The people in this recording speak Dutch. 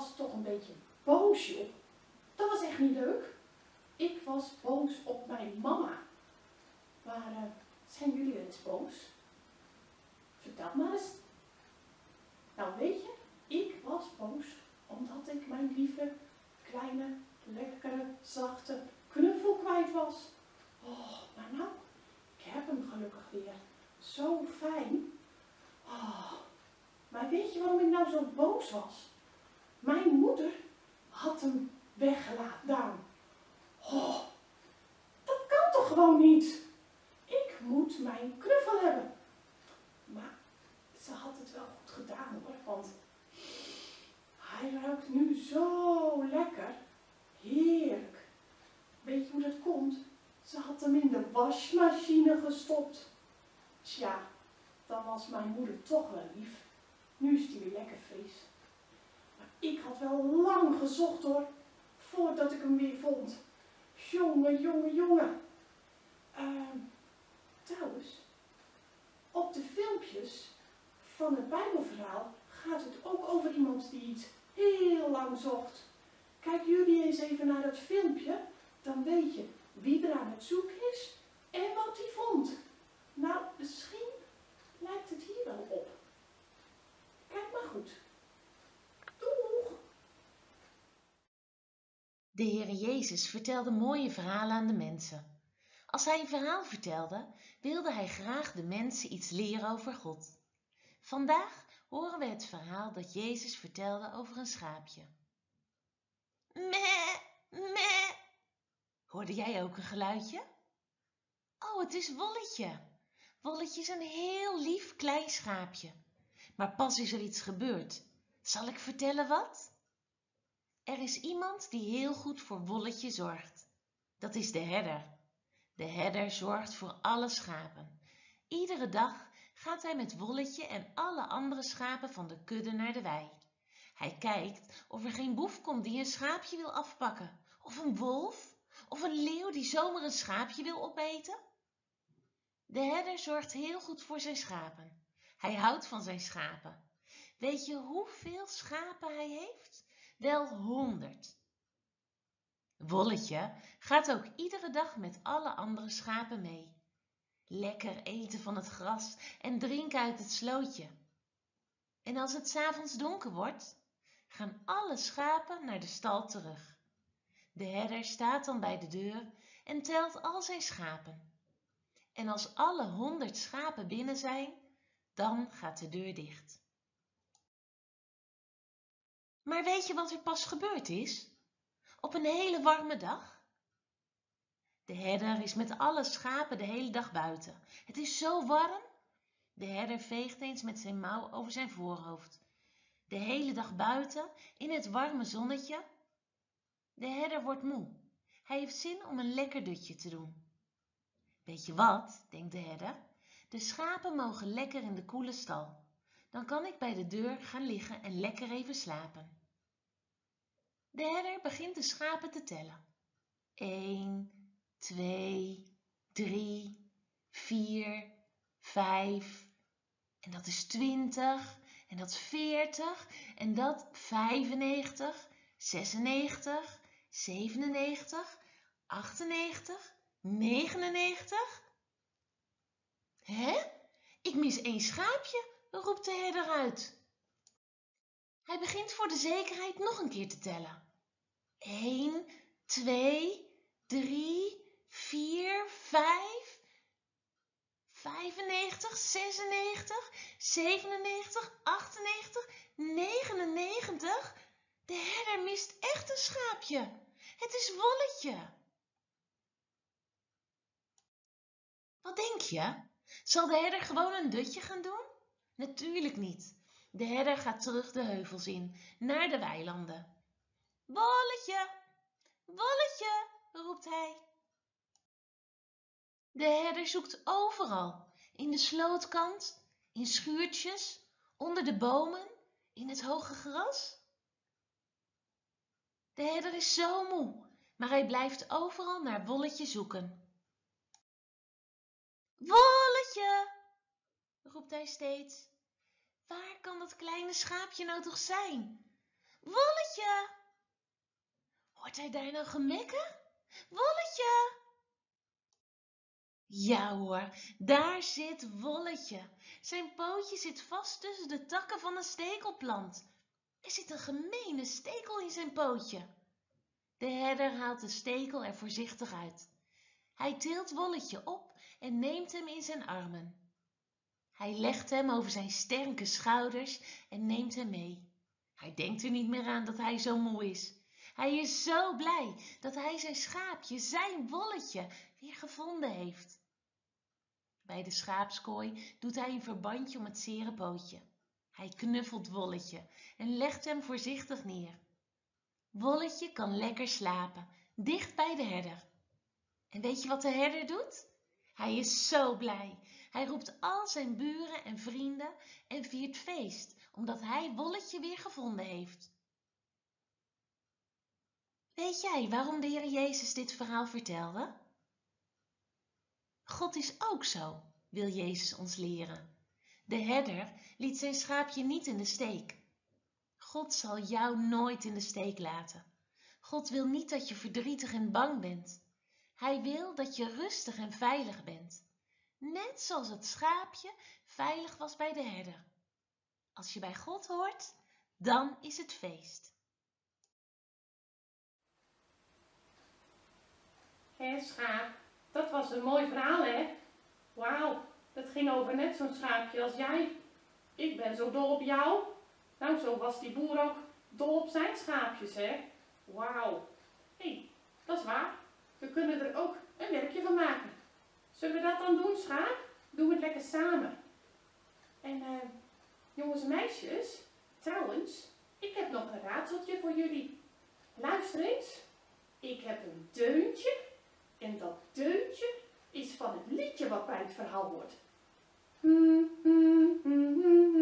was toch een beetje boos, joh. Dat was echt niet leuk. Ik was boos op mijn mama. Maar uh, zijn jullie eens boos? Vertel maar eens. Nou weet je, ik was boos omdat ik mijn lieve, kleine, lekkere, zachte knuffel kwijt was. Oh, maar nou, ik heb hem gelukkig weer. Zo fijn. Oh, maar weet je waarom ik nou zo boos was? Mijn moeder had hem weggelaten. Oh, dat kan toch gewoon niet? Ik moet mijn knuffel hebben. Maar ze had het wel goed gedaan hoor, want hij ruikt nu zo lekker. Heerlijk. Weet je hoe dat komt? Ze had hem in de wasmachine gestopt. Tja, dan was mijn moeder toch wel lief. Nu is hij weer lekker fris. Ik had wel lang gezocht hoor, voordat ik hem weer vond. Jongen, jongen, jongen. Uh, trouwens, op de filmpjes van het Bijbelverhaal gaat het ook over iemand die iets heel lang zocht. Kijk jullie eens even naar dat filmpje, dan weet je wie er aan het zoeken is en wat hij vond. Nou, misschien lijkt het hier wel op. Kijk maar goed. De Heer Jezus vertelde mooie verhalen aan de mensen. Als hij een verhaal vertelde, wilde hij graag de mensen iets leren over God. Vandaag horen we het verhaal dat Jezus vertelde over een schaapje. Meh, meh. Hoorde jij ook een geluidje? Oh, het is Wolletje. Wolletje is een heel lief klein schaapje. Maar pas is er iets gebeurd. Zal ik vertellen wat? Er is iemand die heel goed voor Wolletje zorgt. Dat is de herder. De herder zorgt voor alle schapen. Iedere dag gaat hij met Wolletje en alle andere schapen van de kudde naar de wei. Hij kijkt of er geen boef komt die een schaapje wil afpakken, of een wolf, of een leeuw die zomaar een schaapje wil opeten. De herder zorgt heel goed voor zijn schapen. Hij houdt van zijn schapen. Weet je hoeveel schapen hij heeft? Wel honderd. Wolletje gaat ook iedere dag met alle andere schapen mee. Lekker eten van het gras en drinken uit het slootje. En als het s'avonds donker wordt, gaan alle schapen naar de stal terug. De herder staat dan bij de deur en telt al zijn schapen. En als alle honderd schapen binnen zijn, dan gaat de deur dicht. Maar weet je wat er pas gebeurd is? Op een hele warme dag de herder is met alle schapen de hele dag buiten. Het is zo warm. De herder veegt eens met zijn mouw over zijn voorhoofd. De hele dag buiten, in het warme zonnetje. De herder wordt moe. Hij heeft zin om een lekker dutje te doen. Weet je wat, denkt de herder, de schapen mogen lekker in de koele stal. Dan kan ik bij de deur gaan liggen en lekker even slapen. De herder begint de schapen te tellen. Eén, twee, drie, vier, vijf. En dat is twintig. En dat is veertig. En dat vijfennegentig, zesennegentig, zevenennegentig, achtennegentig, negenennegentig. Hè? Ik mis één schaapje, roept de herder uit. Hij begint voor de zekerheid nog een keer te tellen. Eén, twee, drie, vier, vijf, vijfennegentig, zesennegentig, zevenennegentig, achtennegentig, negenennegentig. De herder mist echt een schaapje. Het is Wolletje. Wat denk je? Zal de herder gewoon een dutje gaan doen? Natuurlijk niet. De herder gaat terug de heuvels in, naar de weilanden. Wolletje, Wolletje, roept hij. De herder zoekt overal, in de slootkant, in schuurtjes, onder de bomen, in het hoge gras. De herder is zo moe, maar hij blijft overal naar Wolletje zoeken. Wolletje, roept hij steeds. Waar kan dat kleine schaapje nou toch zijn? Wolletje! Hoort hij daar nou gemekken? Wolletje! Ja hoor, daar zit Wolletje. Zijn pootje zit vast tussen de takken van een stekelplant. Er zit een gemene stekel in zijn pootje. De herder haalt de stekel er voorzichtig uit. Hij tilt Wolletje op en neemt hem in zijn armen. Hij legt hem over zijn sterke schouders en neemt hem mee. Hij denkt er niet meer aan dat hij zo moe is. Hij is zo blij dat hij zijn schaapje, zijn Wolletje, weer gevonden heeft. Bij de schaapskooi doet hij een verbandje om het zere pootje. Hij knuffelt Wolletje en legt hem voorzichtig neer. Wolletje kan lekker slapen, dicht bij de herder. En weet je wat de herder doet? Hij is zo blij. Hij roept al zijn buren en vrienden en viert feest, omdat hij Wolletje weer gevonden heeft. Weet jij waarom de Heer Jezus dit verhaal vertelde? God is ook zo, wil Jezus ons leren. De herder liet zijn schaapje niet in de steek. God zal jou nooit in de steek laten. God wil niet dat je verdrietig en bang bent. Hij wil dat je rustig en veilig bent. Net zoals het schaapje veilig was bij de herder. Als je bij God hoort, dan is het feest. Hé schaap, dat was een mooi verhaal hè? Wauw, dat ging over net zo'n schaapje als jij. Ik ben zo dol op jou. Nou, zo was die boer ook dol op zijn schaapjes hè? Wauw. Hé, hey, dat is waar. We kunnen er ook een werkje van maken. Zullen we dat dan doen, schaap? Doen we het lekker samen. En eh, jongens en meisjes, trouwens, ik heb nog een raadseltje voor jullie. Luister eens. Ik heb een deuntje en dat deuntje is van het liedje wat bij het verhaal hoort. Weet jullie welk